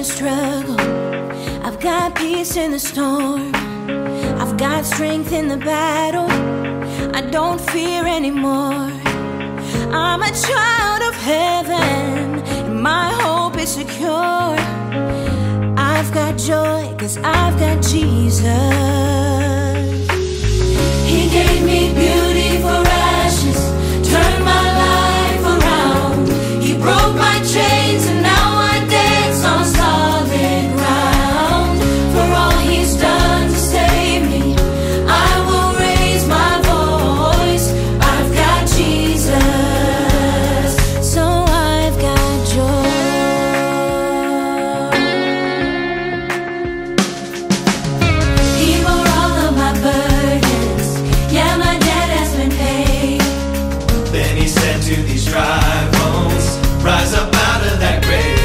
the struggle. I've got peace in the storm. I've got strength in the battle. I don't fear anymore. I'm a child of heaven, and my hope is secure. I've got joy, cause I've got Jesus. he said to these dry bones, Rise up out of that grave.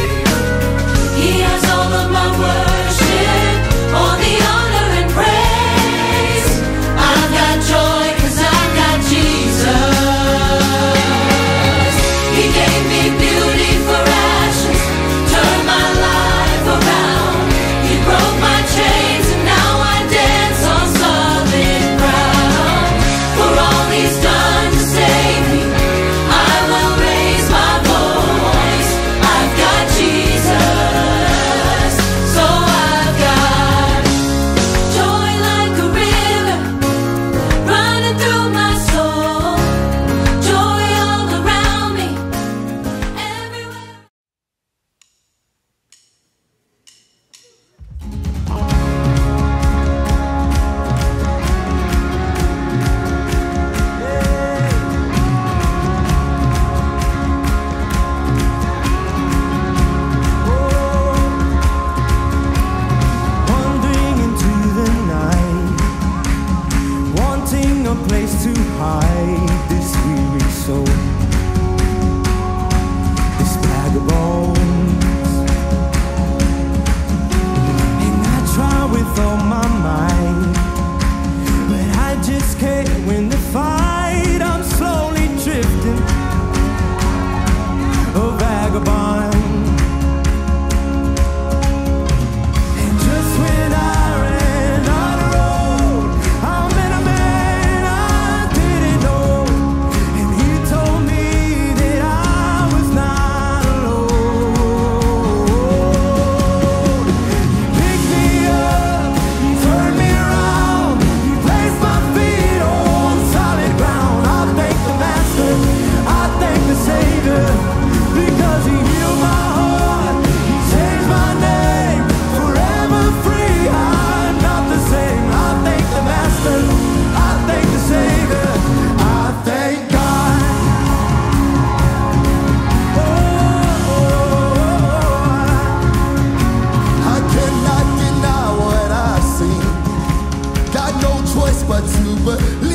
to believe.